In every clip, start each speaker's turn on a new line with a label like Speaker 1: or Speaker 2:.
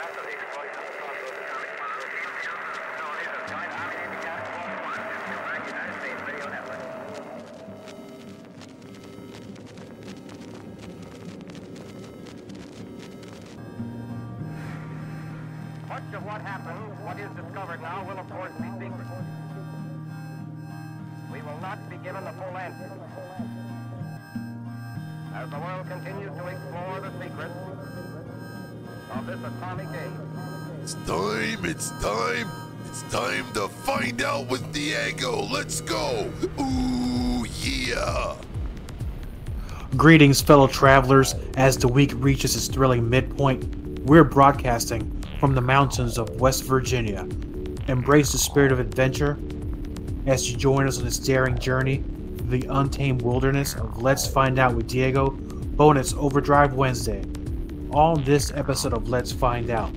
Speaker 1: after the explosion
Speaker 2: It's time, it's time, it's time to find out with Diego. Let's go. Ooh, yeah.
Speaker 3: Greetings, fellow travelers. As the week reaches its thrilling midpoint, we're broadcasting from the mountains of West Virginia. Embrace the spirit of adventure as you join us on this daring journey through the untamed wilderness of Let's Find Out with Diego, bonus Overdrive Wednesday. On this episode of Let's Find Out,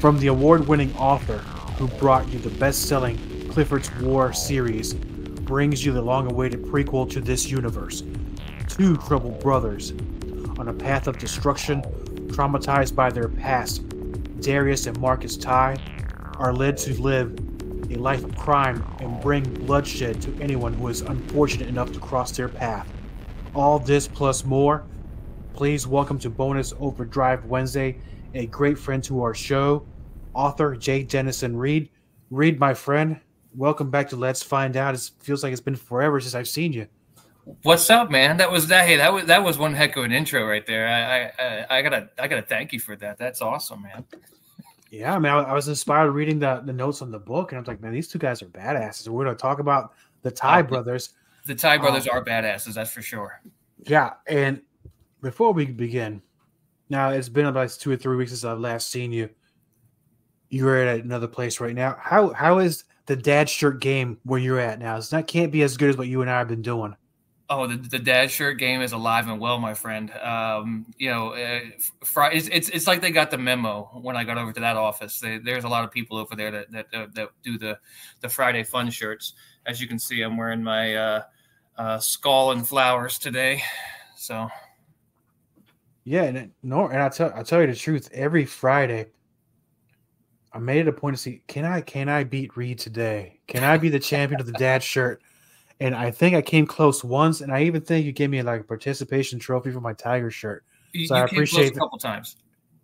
Speaker 3: from the award winning author who brought you the best selling Clifford's War series, brings you the long awaited prequel to this universe. Two troubled brothers on a path of destruction, traumatized by their past, Darius and Marcus Tye, are led to live a life of crime and bring bloodshed to anyone who is unfortunate enough to cross their path. All this plus more. Please welcome to Bonus Overdrive Wednesday a great friend to our show, author Jay Denison Reed. Reed, my friend, welcome back to Let's Find Out. It feels like it's been forever since I've seen you.
Speaker 4: What's up, man? That was that. Hey, that was that was one heck of an intro right there. I I, I gotta I gotta thank you for that. That's awesome, man.
Speaker 3: Yeah, I mean, I, I was inspired reading the, the notes on the book, and I was like, man, these two guys are badasses. We're going to talk about the Tye
Speaker 4: Oh,
Speaker 3: brothers.
Speaker 4: The Tye brothers
Speaker 3: Um,
Speaker 4: are badasses, that's for sure.
Speaker 3: Yeah, and before we begin, now it's been about two or three weeks since I've last seen you. You're at another place right now. How how is the dad shirt game where you're at now? It's not can't be as good as what you and I have been doing.
Speaker 4: Oh, the, the dad shirt game is alive and well, my friend. Um, you know, uh, it's, it's it's like they got the memo when I got over to that office. They, there's a lot of people over there that that, uh, that do the the Friday fun shirts. As you can see, I'm wearing my uh, uh, skull and flowers today. So
Speaker 3: Yeah, and it- no, and I tell I tell you the truth. Every Friday, I made it a point to see can I can I beat Reed today? Can I be the champion of the dad shirt? And I think I came close once, and I even think you gave me like a participation trophy for my Tiger shirt.
Speaker 4: you,
Speaker 3: So I
Speaker 4: you close
Speaker 3: appreciate
Speaker 4: a couple times.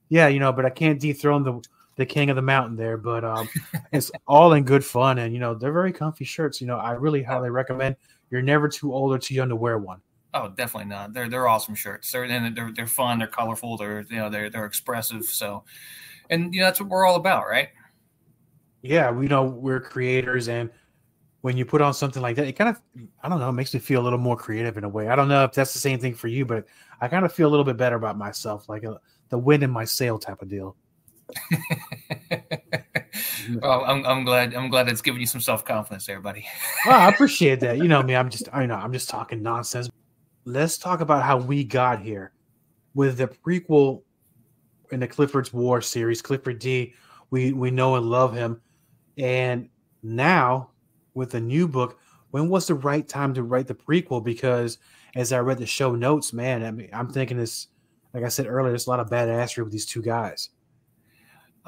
Speaker 3: Yeah, you know, but I can't dethrone the the king of the mountain there. But um, it's all in good fun, and you know they're very comfy shirts. You know, I really highly recommend. You're never too old or too young to wear one.
Speaker 4: Oh, definitely not. They're they're awesome shirts. They're and they're they're fun. They're colorful. They're you know they're they're expressive. So, and you know that's what we're all about, right?
Speaker 3: Yeah, we know we're creators, and when you put on something like that, it kind of I don't know, it makes me feel a little more creative in a way. I don't know if that's the same thing for you, but I kind of feel a little bit better about myself, like a, the wind in my sail type of deal.
Speaker 4: well, I'm, I'm glad I'm glad it's giving you some self confidence there, buddy.
Speaker 3: Well, I appreciate that. You know me, I'm just I know I'm just talking nonsense. Let's talk about how we got here with the prequel in the Clifford's War series, Clifford D. We we know and love him, and now with the new book, when was the right time to write the prequel? Because as I read the show notes, man, I mean, I'm thinking this, like I said earlier, there's a lot of badassery with these two guys.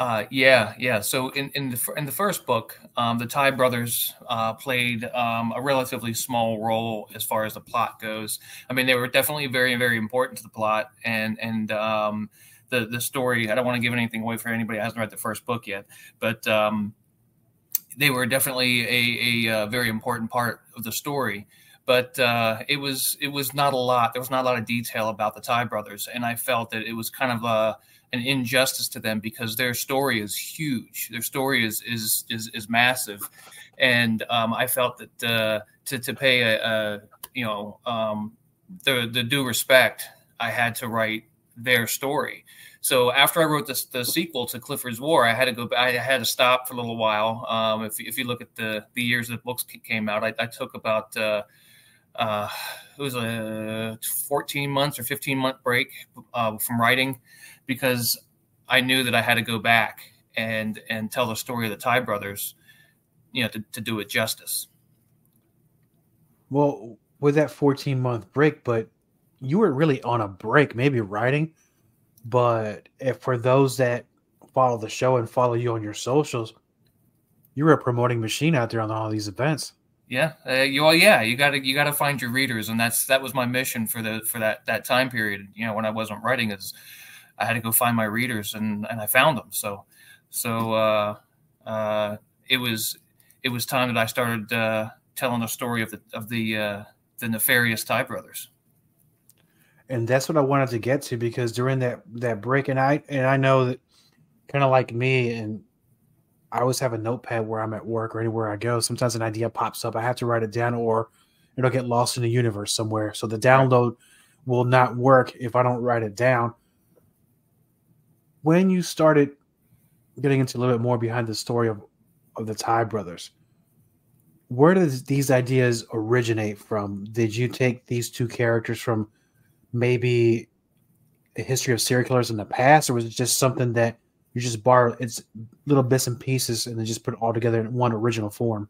Speaker 4: Uh, yeah, yeah. So in, in the in the first book, um, the Tye brothers uh, played um, a relatively small role as far as the plot goes. I mean, they were definitely very very important to the plot and and um, the the story. I don't want to give anything away for anybody who hasn't read the first book yet, but um, they were definitely a, a, uh very important part of the story. But uh, it was it was not a lot. There was not a lot of detail about the Tye brothers, and I felt that it was kind of a an injustice to them because their story is huge. Their story is is is, is massive, and um, I felt that uh, to to pay a, a you know um, the the due respect, I had to write their story. So after I wrote this, the sequel to Clifford's War, I had to go. I had to stop for a little while. Um, if if you look at the the years that books came out, I, I took about. Uh, uh, it was a 14 months or 15 month break uh, from writing because I knew that I had to go back and and tell the story of the Tye brothers, you know, to, to do it justice.
Speaker 3: Well, with that 14 month break, but you were really on a break, maybe writing. But if for those that follow the show and follow you on your socials, you were a promoting machine out there on all these events.
Speaker 4: Yeah, uh, you well, yeah, you got to you got to find your readers, and that's that was my mission for the for that that time period. You know, when I wasn't writing, is I had to go find my readers, and and I found them. So so uh, uh, it was it was time that I started uh, telling the story of the of the uh, the nefarious Tye brothers.
Speaker 3: And that's what I wanted to get to because during that that break, and I and I know that kind of like me, and I always have a notepad where I'm at work or anywhere I go. Sometimes an idea pops up, I have to write it down, or it'll get lost in the universe somewhere. So the download will not work if I don't write it down. When you started getting into a little bit more behind the story of, of the Tye brothers, where did these ideas originate from? Did you take these two characters from maybe a history of serial killers in the past, or was it just something that you just borrow it's little bits and pieces and then just put it all together in one original form?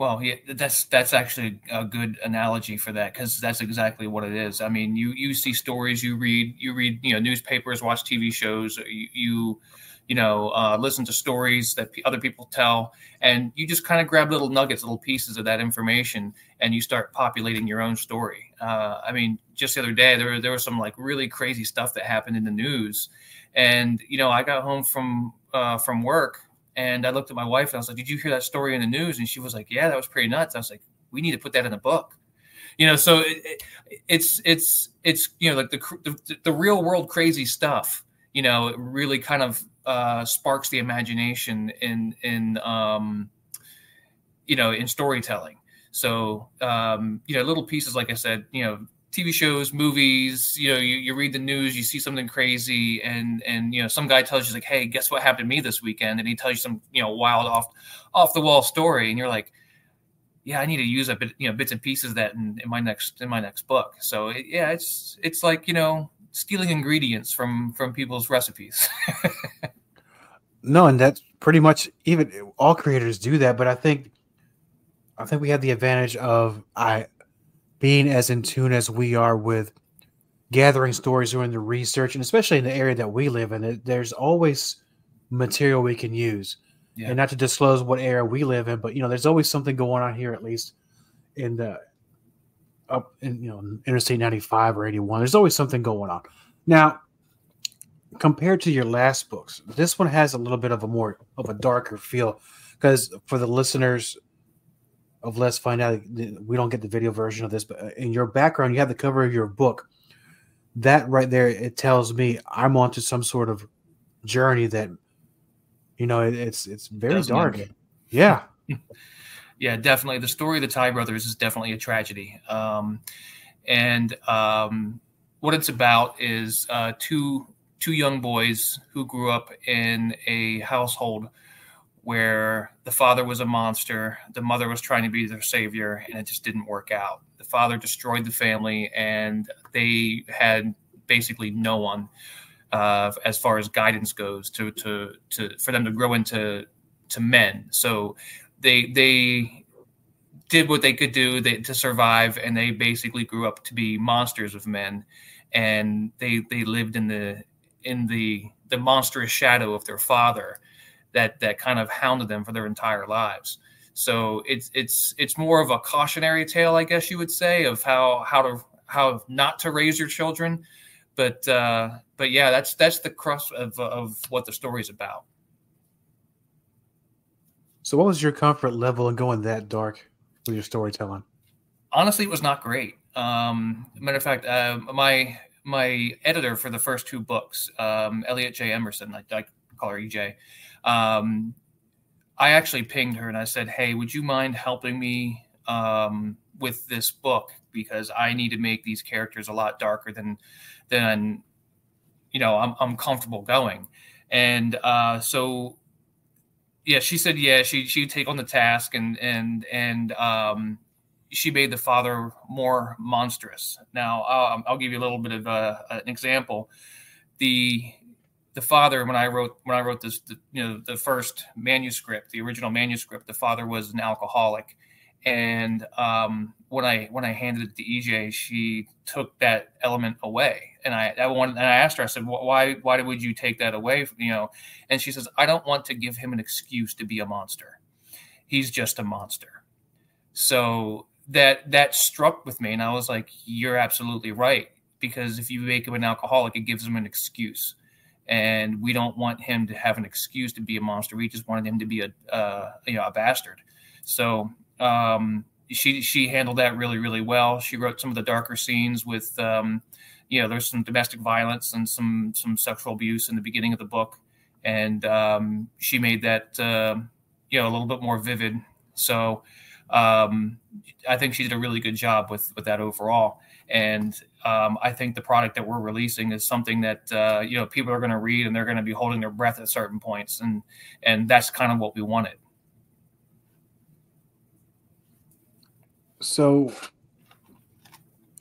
Speaker 4: Well, yeah, that's that's actually a good analogy for that because that's exactly what it is. I mean, you you see stories, you read you read you know newspapers, watch TV shows, you, you you know, uh, listen to stories that other people tell, and you just kind of grab little nuggets, little pieces of that information, and you start populating your own story. Uh, I mean, just the other day, there there was some like really crazy stuff that happened in the news, and you know, I got home from uh, from work, and I looked at my wife, and I was like, "Did you hear that story in the news?" And she was like, "Yeah, that was pretty nuts." I was like, "We need to put that in a book." You know, so it, it, it's it's it's you know like the, the the real world crazy stuff. You know, it really kind of uh, sparks the imagination in in um, you know in storytelling. So um, you know, little pieces like I said, you know, TV shows, movies. You know, you, you read the news, you see something crazy, and and you know, some guy tells you like, "Hey, guess what happened to me this weekend?" And he tells you some you know wild off off the wall story, and you're like, "Yeah, I need to use a bit you know bits and pieces that in, in my next in my next book." So it, yeah, it's it's like you know stealing ingredients from from people's recipes.
Speaker 3: no, and that's pretty much even all creators do that. But I think I think we have the advantage of I being as in tune as we are with gathering stories doing the research, and especially in the area that we live in, there's always material we can use. Yeah. And not to disclose what area we live in, but you know, there's always something going on here, at least in the up in you know Interstate 95 or 81. There's always something going on. Now, compared to your last books, this one has a little bit of a more of a darker feel because for the listeners of Let's Find Out, we don't get the video version of this, but uh, in your background, you have the cover of your book. That right there, it tells me I'm onto some sort of journey that, you know, it, it's it's very dark. Yeah.
Speaker 4: yeah, definitely. The story of the Tye brothers is definitely a tragedy. Um, and um, what it's about is uh, two two young boys who grew up in a household where the father was a monster, the mother was trying to be their savior, and it just didn't work out. The father destroyed the family, and they had basically no one uh, as far as guidance goes to to to for them to grow into to men. So they they did what they could do they, to survive, and they basically grew up to be monsters of men, and they they lived in the in the the monstrous shadow of their father that that kind of hounded them for their entire lives. So it's it's it's more of a cautionary tale, I guess you would say, of how how to how not to raise your children. But uh, but yeah, that's that's the crux of of what the story's about.
Speaker 3: So, what was your comfort level in going that dark with your storytelling?
Speaker 4: Honestly, it was not great. Um, matter of fact, uh, my my editor for the first two books, um, Elliot J. Emerson, I, I call her EJ um, I actually pinged her and I said, "Hey, would you mind helping me um, with this book because I need to make these characters a lot darker than than you know I'm, I'm comfortable going." And uh, so, yeah, she said, "Yeah, she she'd take on the task and and and um, she made the father more monstrous." Now, I'll, I'll give you a little bit of uh, an example. The the father when I wrote when I wrote this the, you know the first manuscript the original manuscript the father was an alcoholic And um, when I when I handed it to EJ, she took that element away, and I I wanted, and I asked her, I said, why why would you take that away? You know, and she says, I don't want to give him an excuse to be a monster. He's just a monster. So that that struck with me, and I was like, you're absolutely right because if you make him an alcoholic, it gives him an excuse. And we don't want him to have an excuse to be a monster. We just wanted him to be a uh, you know a bastard. So um, she she handled that really really well. She wrote some of the darker scenes with um, you know there's some domestic violence and some some sexual abuse in the beginning of the book, and um, she made that uh, you know a little bit more vivid. So um, I think she did a really good job with with that overall. And um, I think the product that we're releasing is something that uh, you know people are going to read and they're going to be holding their breath at certain points, and and that's kind of what we wanted.
Speaker 3: So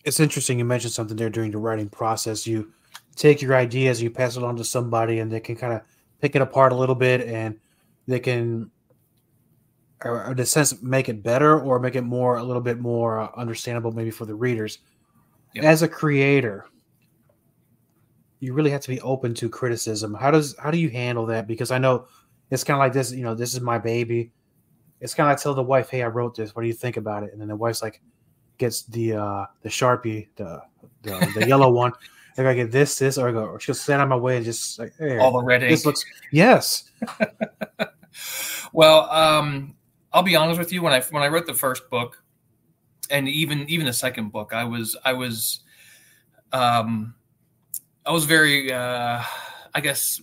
Speaker 3: it's interesting you mentioned something there during the writing process. You take your ideas, you pass it on to somebody, and they can kind of pick it apart a little bit, and they can, or in a sense, make it better or make it more a little bit more uh, understandable, maybe for the readers. Yep. As a creator, you really have to be open to criticism. How does how do you handle that? Because I know it's kind of like this. You know, this is my baby. It's kind of like tell the wife, "Hey, I wrote this. What do you think about it?" And then the wife's like, gets the uh the sharpie, the the, the yellow one. I get this, this, or I go, or she'll stand on my way and just like, hey,
Speaker 4: all the red ink.
Speaker 3: This looks yes.
Speaker 4: well, um, I'll be honest with you. When I when I wrote the first book, and even even the second book, I was I was um, I was very uh, I guess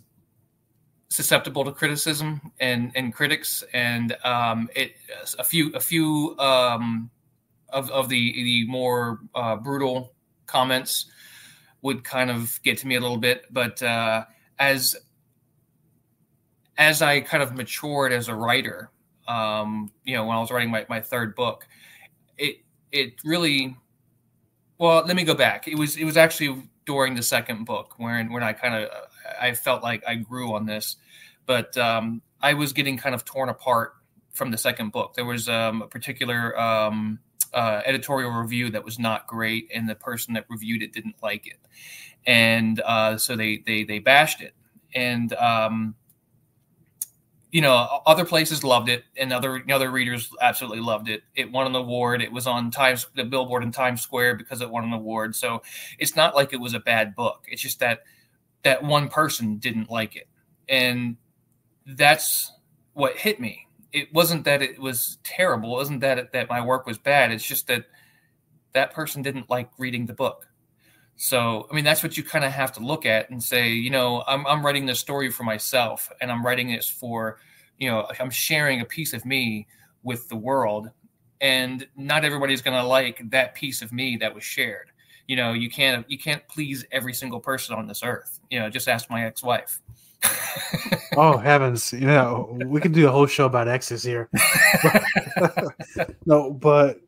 Speaker 4: susceptible to criticism and and critics, and um, it a few a few um, of of the the more uh, brutal comments would kind of get to me a little bit, but uh, as as I kind of matured as a writer, um, you know, when I was writing my, my third book, it really well let me go back. It was it was actually during the second book when when i kind of i felt like i grew on this. But um, i was getting kind of torn apart from the second book. There was um, a particular um, uh, editorial review that was not great and the person that reviewed it didn't like it. And uh, so they they they bashed it. And um, you know, other places loved it, and other other readers absolutely loved it. It won an award. It was on Times the billboard in Times Square because it won an award. So it's not like it was a bad book. It's just that that one person didn't like it, and that's what hit me. It wasn't that it was terrible. It wasn't that it, that my work was bad. It's just that that person didn't like reading the book. So, I mean, that's what you kind of have to look at and say, you know, I'm, I'm writing this story for myself and I'm writing this for, you know, I'm sharing a piece of me with the world. And not everybody's going to like that piece of me that was shared. You know, you can't you can't please every single person on this earth. You know, just ask my ex-wife.
Speaker 3: oh heavens! You know, we could do a whole show about exes here. no, but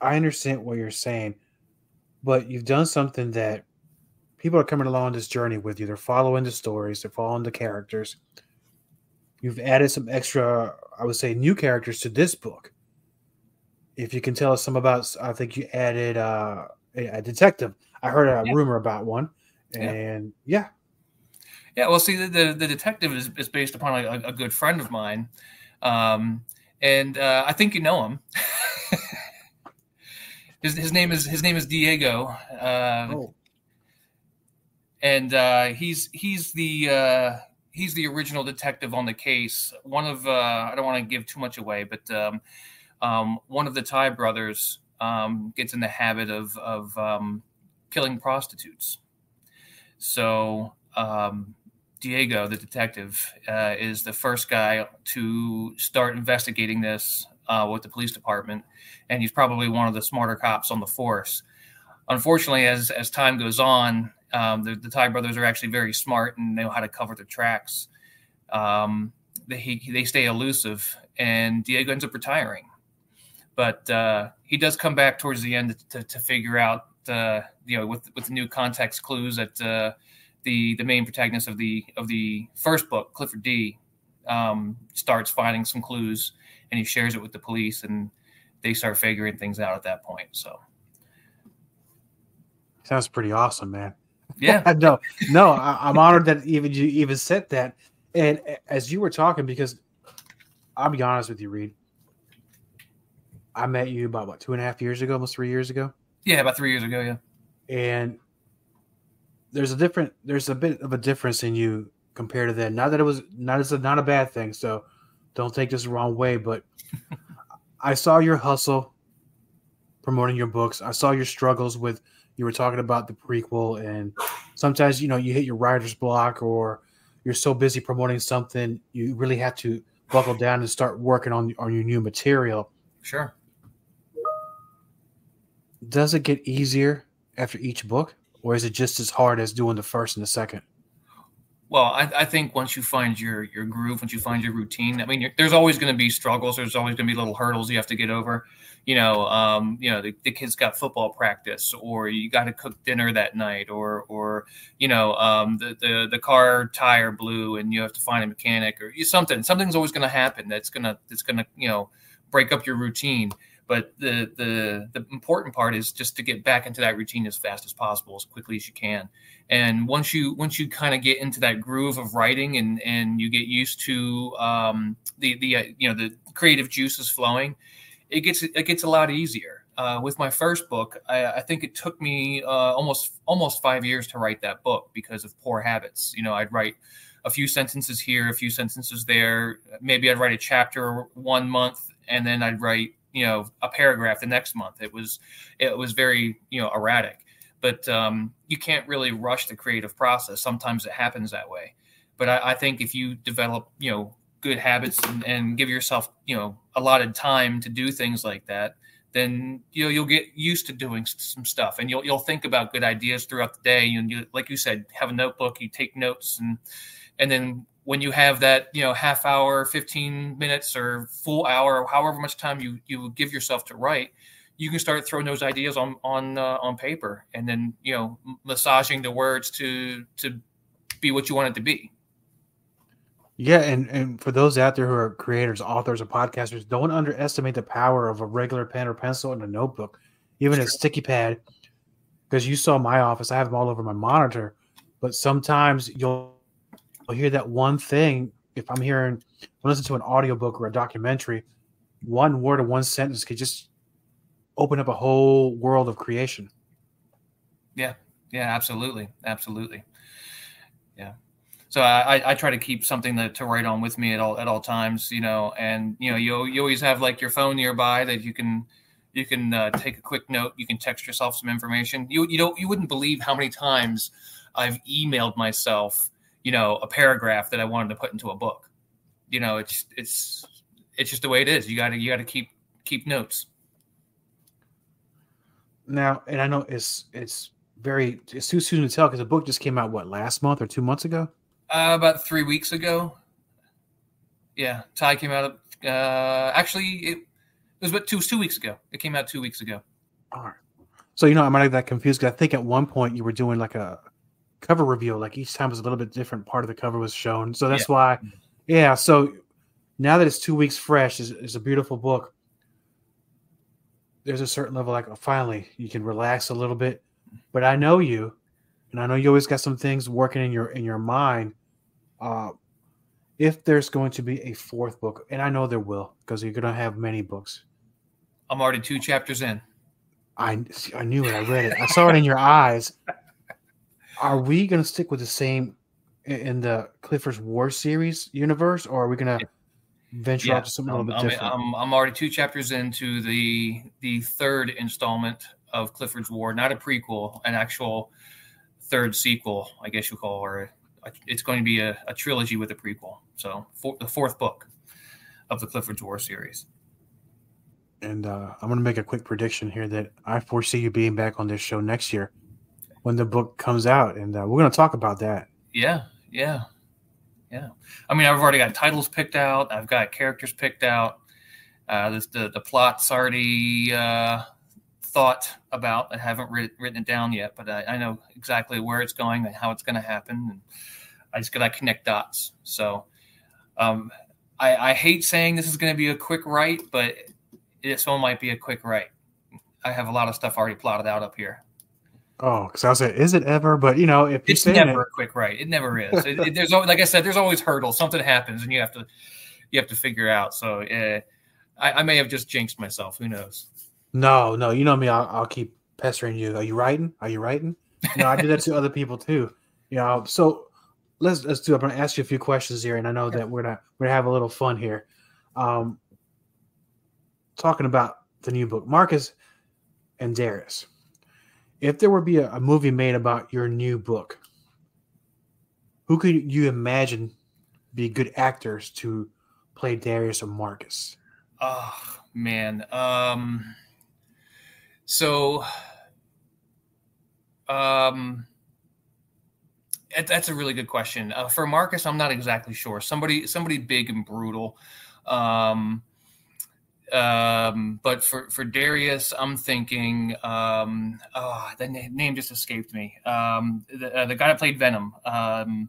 Speaker 3: I understand what you're saying but you've done something that people are coming along this journey with you. They're following the stories, they're following the characters. You've added some extra, I would say, new characters to this book. If you can tell us some about, I think you added uh, a, detective. I heard a yeah. rumor about one, and yeah.
Speaker 4: yeah. well, see, the, the, the detective is, is based upon a, a, good friend of mine, um, and uh, I think you know him. his, his name is his name is Diego. Uh, oh. And uh, he's he's the uh, he's the original detective on the case. One of uh, I don't want to give too much away, but um, um, one of the Tye brothers um, gets in the habit of of um, killing prostitutes. So um, Diego, the detective, uh, is the first guy to start investigating this uh, with the police department, and he's probably one of the smarter cops on the force. Unfortunately, as as time goes on, um, the, the Tye brothers are actually very smart and know how to cover their tracks. Um, they they stay elusive, and Diego ends up retiring. But uh, he does come back towards the end to, to figure out, uh, you know, with with new context clues that uh, the the main protagonist of the of the first book, Clifford D, um, starts finding some clues and he shares it with the police, and they start figuring things out at that point. So
Speaker 3: Sounds pretty awesome, man.
Speaker 4: yeah,
Speaker 3: no, no, I, I'm honored that even you even said that. And as you were talking, because I'll be honest with you, Reed, I met you about what two and a half years ago, almost three years ago,
Speaker 4: yeah, about three years ago, yeah.
Speaker 3: and there's a different, there's a bit of a difference in you compared to that. Not that it was not as a, not a bad thing, so don't take this the wrong way, but I saw your hustle promoting your books. I saw your struggles with you were talking about the prequel and sometimes you know you hit your writer's block or you're so busy promoting something you really have to buckle down and start working on on your new material.
Speaker 4: Sure.
Speaker 3: Does it get easier after each book or is it just as hard as doing the first and the second?
Speaker 4: Well, I, I think once you find your your groove, once you find your routine, I mean, there's always going to be struggles. There's always going to be little hurdles you have to get over. You know, um, you know, the, the kids got football practice, or you got to cook dinner that night, or or you know, um, the, the the car tire blew and you have to find a mechanic, or something. Something's always going to happen that's gonna that's gonna you know break up your routine. But the the the important part is just to get back into that routine as fast as possible, as quickly as you can. And once you once you kind of get into that groove of writing and and you get used to um, the the uh, you know the creative juices flowing, it gets it gets a lot easier. Uh, with my first book, I, I think it took me uh, almost almost five years to write that book because of poor habits. You know, I'd write a few sentences here, a few sentences there. Maybe I'd write a chapter one month, and then I'd write you know a paragraph the next month. It was it was very you know erratic, but um, you can't really rush the creative process. Sometimes it happens that way, but I, I think if you develop you know good habits and, and give yourself you know allotted time to do things like that then you know you'll get used to doing some stuff. And you'll you'll think about good ideas throughout the day. And you like you said have a notebook. You take notes and and then when you have that you know half hour 15 minutes or full hour however much time you you give yourself to write you can start throwing those ideas on on uh, on paper and then you know massaging the words to to be what you want it to be
Speaker 3: Yeah, and, and for those out there who are creators, authors, or podcasters, don't underestimate the power of a regular pen or pencil and a notebook, even a sticky pad. Because you saw my office, I have them all over my monitor. But sometimes you'll, you'll hear that one thing. If I'm hearing, listen to an audiobook or a documentary, one word or one sentence could just open up a whole world of creation.
Speaker 4: Yeah, yeah, absolutely, absolutely. Yeah. So I, I try to keep something that, to write on with me at all at all times, you know, and you know you you always have like your phone nearby that you can you can uh, take a quick note. You can text yourself some information. You you don't you wouldn't believe how many times I've emailed myself, you know, a paragraph that I wanted to put into a book. You know, it's it's it's just the way it is. You got to you got to keep keep notes.
Speaker 3: Now, and I know it's it's very it's too soon to tell because the book just came out what last month or two months ago.
Speaker 4: Uh, about three weeks ago. Yeah, Tye came out. Uh, actually, it, it was about two two weeks ago. It came out two weeks ago.
Speaker 3: All right. So you know, I might have that confused because I think at one point you were doing like a cover reveal, like each time was a little bit different part of the cover was shown. So that's
Speaker 4: Yeah.
Speaker 3: why, yeah. So now that it's two weeks fresh, is is a beautiful book. There's a certain level like oh, finally you can relax a little bit, but I know you, and I know you always got some things working in your in your mind. Uh, if there's going to be a fourth book, and I know there will, because you're going to have many books.
Speaker 4: I'm already two chapters in.
Speaker 3: I I knew it. I read it. I saw it in your eyes. Are we going to stick with the same in the Clifford's War series universe, or are we going to venture
Speaker 4: Yeah,
Speaker 3: off to something a
Speaker 4: um,
Speaker 3: little bit
Speaker 4: I'm,
Speaker 3: different?
Speaker 4: I'm, I'm already two chapters into the the third installment of Clifford's War, not a prequel, an actual third sequel, I guess you call, or a, it's going to be a, a trilogy with a prequel. So for, the fourth book of the Clifford's War series.
Speaker 3: and uh, I'm going to make a quick prediction here that I foresee you being back on this show next year when the book comes out, and uh, we're going to talk about that.
Speaker 4: Yeah, yeah, yeah. I mean, I've already got titles picked out. I've got characters picked out. Uh, this, the the plot's already uh, thought about. I haven't writ- written it down yet, but I, I know exactly where it's going and how it's going to happen. And I just got to connect dots. So, um, I, I hate saying this is going to be a quick write, but this one might be a quick write. I have a lot of stuff already plotted out up here.
Speaker 3: Oh, because I was like, is it ever? But you know, if you
Speaker 4: It's never
Speaker 3: it,
Speaker 4: a quick write. It never is. It, it- there's like I said, there's always hurdles. Something happens, and you have to you have to figure out. So uh, I, I may have just jinxed myself. Who knows?
Speaker 3: no, no, you know me, I'll, I'll keep pestering you. Are you writing? Are you writing? You know, I do that to other people too. You know, so let's let's do. I'm going to ask you a few questions here, and I know that we're gonna we're gonna have a little fun here. Um, talking about the new book, Marcus and Darius. If there would be a, a movie made about your new book, who could you imagine be good actors to play Darius or Marcus?
Speaker 4: Oh man. Um. So. Um. That's a really good question. Uh, for Marcus, I'm not exactly sure. Somebody, somebody big and brutal. Um. Um. But for for Darius, I'm thinking. Um. Oh, the na- name just escaped me. Um. The, uh, the guy that played Venom. Um.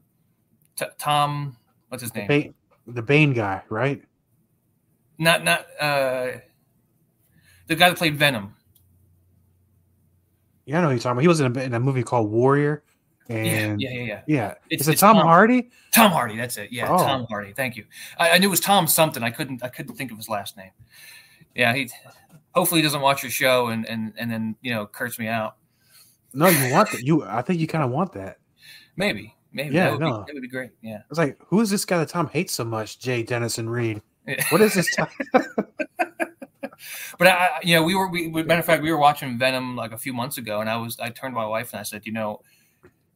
Speaker 4: T- Tom. What's his name?
Speaker 3: Bane, the Bane guy, right?
Speaker 4: not not uh the guy that played Venom.
Speaker 3: Yeah, I know who you're talking about. He was in a, in a movie called Warrior, and
Speaker 4: yeah, yeah, yeah.
Speaker 3: yeah.
Speaker 4: It's-
Speaker 3: Is it
Speaker 4: it's
Speaker 3: Tom
Speaker 4: Tom.
Speaker 3: Hardy?
Speaker 4: Tom Hardy, that's it. Yeah,
Speaker 3: Oh.
Speaker 4: Tom Hardy. Thank you. I, I knew it was Tom something. I couldn't I couldn't think of his last name. Yeah, he hopefully he doesn't watch your show and and and then you know curse me out.
Speaker 3: No, you want that. You, I think you kind of want that.
Speaker 4: Maybe, maybe.
Speaker 3: Yeah,
Speaker 4: that would,
Speaker 3: no.
Speaker 4: be, that would be great. Yeah.
Speaker 3: It's like, who is this guy that Tom hates so much? Jay Denison Reed.
Speaker 4: Yeah.
Speaker 3: What is this?
Speaker 4: But I, I- you know, we were, we, we- matter of fact, we were watching Venom like a few months ago, and I was, I turned to my wife and I said, you know,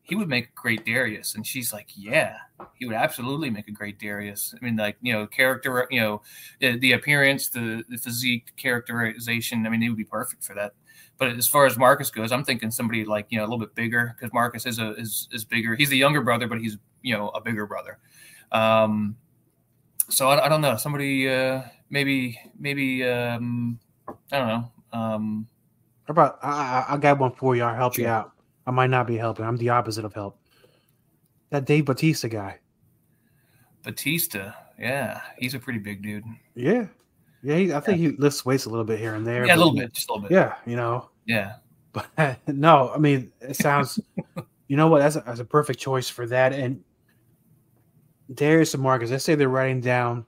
Speaker 4: he would make a great Darius, and she's like, yeah, he would absolutely make a great Darius. I mean, like, you know, character, you know, the, the appearance, the, the physique, characterization. I mean, he would be perfect for that. But as far as Marcus goes, I'm thinking somebody like you know a little bit bigger because Marcus is a is, is bigger. He's the younger brother, but he's you know a bigger brother. Um, so I, I don't know. Somebody uh, maybe maybe um, I don't know. Um,
Speaker 3: How about I, I, I got one for you. I'll help you out. I might not be helping. I'm the opposite of help. That Dave Batista guy.
Speaker 4: Batista, yeah, he's a pretty big dude.
Speaker 3: Yeah, yeah. He, I think he lifts weights a little bit here and there.
Speaker 4: Yeah, a little bit, just a little bit.
Speaker 3: Yeah, you know.
Speaker 4: yeah.
Speaker 3: But no, I mean, it sounds. you know what? That's a, that's a perfect choice for that. And Darius and Marcus, let's say they're riding down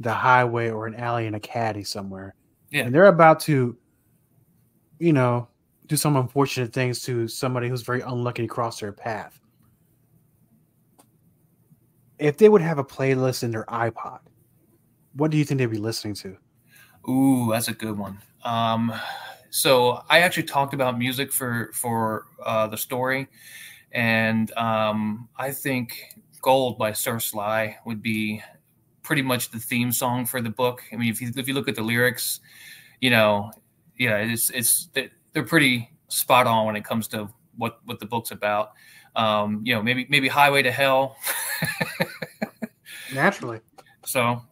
Speaker 3: the highway or an alley in a caddy somewhere,
Speaker 4: Yeah.
Speaker 3: and they're about to, you know, do some unfortunate things to somebody who's very unlucky to cross their path. If they would have a playlist in their iPod, what do you think they'd be listening to?
Speaker 4: Ooh, that's a good one. Um, so I actually talked about music for for uh, the story, and um, I think "Gold" by Sir Sly would be pretty much the theme song for the book. I mean, if you if you look at the lyrics, you know, yeah, it's it's they're pretty spot on when it comes to what what the book's about. Um, you know, maybe maybe "Highway to Hell."
Speaker 3: Naturally.
Speaker 4: So,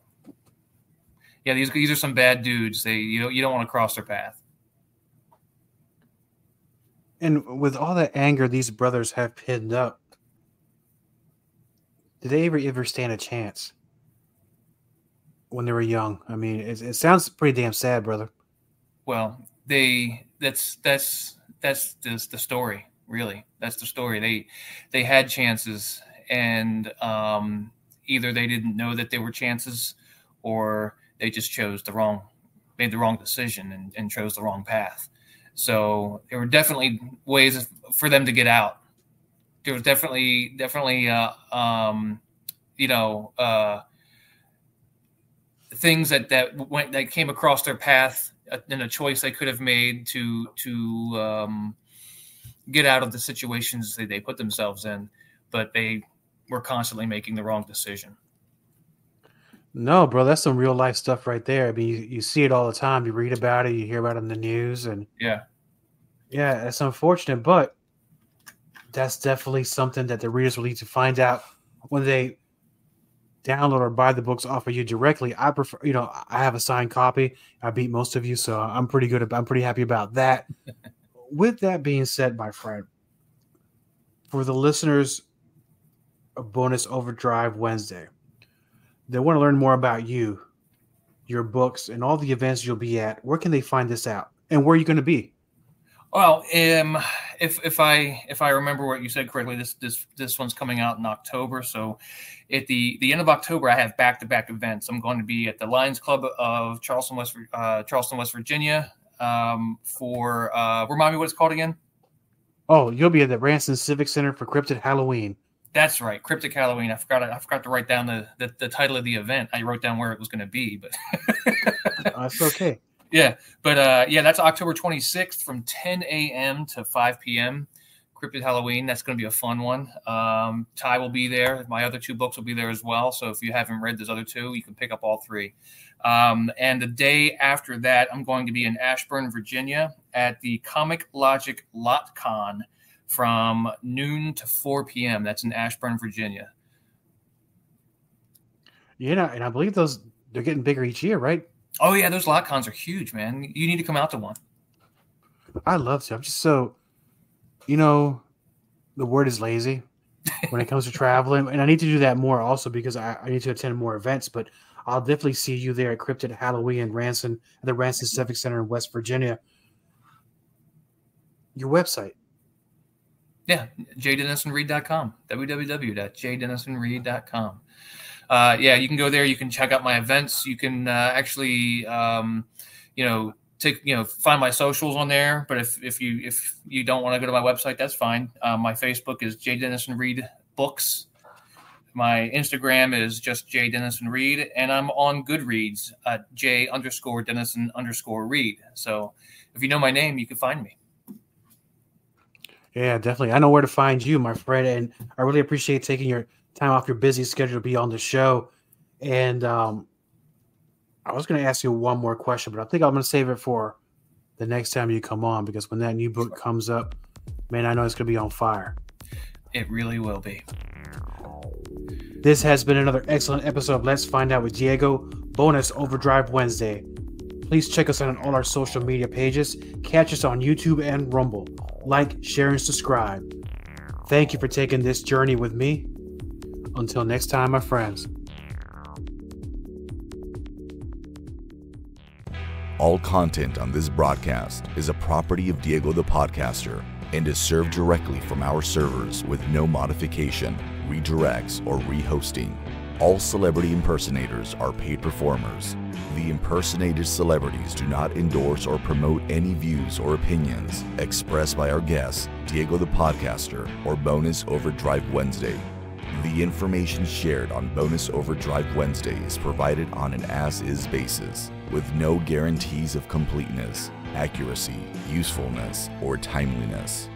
Speaker 4: yeah, these these are some bad dudes. They you don't you don't want to cross their path.
Speaker 3: And with all that anger these brothers have pinned up, did they ever ever stand a chance when they were young? I mean, it, it sounds pretty damn sad, brother.
Speaker 4: Well, they that's that's that's just the story. Really, that's the story. They they had chances, and um, either they didn't know that they were chances, or they just chose the wrong made the wrong decision and, and chose the wrong path. So there were definitely ways for them to get out. There was definitely definitely uh, um, you know uh, things that that went that came across their path and a choice they could have made to to um, get out of the situations that they put themselves in, but they were constantly making the wrong decision.
Speaker 3: No, bro, that's some real life stuff right there. I mean, you, you see it all the time. You read about it, you hear about it in the news, and
Speaker 4: Yeah,
Speaker 3: yeah, it's unfortunate, but that's definitely something that the readers will need to find out when they download or buy the books off of you directly. I prefer, you know, I have a signed copy. I beat most of you, so I'm pretty good. About, I'm pretty happy about that. With that being said, my friend, for the listeners of Bonus Overdrive Wednesday, they want to learn more about you, your books, and all the events you'll be at, where can they find this out? And where are you going to be?
Speaker 4: Well, um, if if I if I remember what you said correctly, this this this one's coming out in October. So, at the the end of October, I have back to back events. I'm going to be at the Lions Club of Charleston, West uh, Charleston, West Virginia. Um, for uh, remind me what it's called again.
Speaker 3: Oh, you'll be at the Ranson Civic Center for Cryptid Halloween.
Speaker 4: That's right, Cryptic Halloween. I forgot. I forgot to write down the, the, the title of the event. I wrote down where it was going to be, but
Speaker 3: that's okay.
Speaker 4: Yeah, but uh, yeah, that's October 26th from 10 a.m. to 5 p.m. Cryptid Halloween. That's going to be a fun one. Um, Tye will be there. My other two books will be there as well. So if you haven't read those other two, you can pick up all three. Um, and the day after that, I'm going to be in Ashburn, Virginia at the Comic Logic Lot Con from noon to 4 p.m. That's in Ashburn, Virginia.
Speaker 3: Yeah, and I believe those they're getting bigger each year, right?
Speaker 4: Oh yeah, those lot cons are huge, man. You need to come out to one.
Speaker 3: I love to. I'm just so, you know, the word is lazy when it comes to traveling, and I need to do that more also because I, I, need to attend more events. But I'll definitely see you there at Cryptid Halloween in Ranson at the Ranson Civic Center in West Virginia. Your website.
Speaker 4: Yeah, jdenisonreed.com. www.jdenisonreed.com uh, yeah, you can go there. You can check out my events. You can uh, actually, um, you know, take you know find my socials on there. But if if you if you don't want to go to my website, that's fine. Uh, my Facebook is J Denison Reed Books. My Instagram is just J Denison Reed, and I'm on Goodreads at J underscore Denison underscore Reed. So if you know my name, you can find me.
Speaker 3: Yeah, definitely. I know where to find you, my friend, and I really appreciate taking your time off your busy schedule to be on the show. And um, I was going to ask you one more question, but I think I'm going to save it for the next time you come on because when that new book comes up, man, I know it's going to be on fire.
Speaker 4: It really will be.
Speaker 3: This has been another excellent episode of Let's Find Out with Diego, bonus Overdrive Wednesday. Please check us out on all our social media pages. Catch us on YouTube and Rumble. Like, share, and subscribe. Thank you for taking this journey with me. Until next time, my friends.
Speaker 2: All content on this broadcast is a property of Diego the Podcaster and is served directly from our servers with no modification, redirects, or rehosting. All celebrity impersonators are paid performers. The impersonated celebrities do not endorse or promote any views or opinions expressed by our guests, Diego the Podcaster, or Bonus Overdrive Wednesday. The information shared on Bonus Overdrive Wednesday is provided on an as is basis, with no guarantees of completeness, accuracy, usefulness, or timeliness.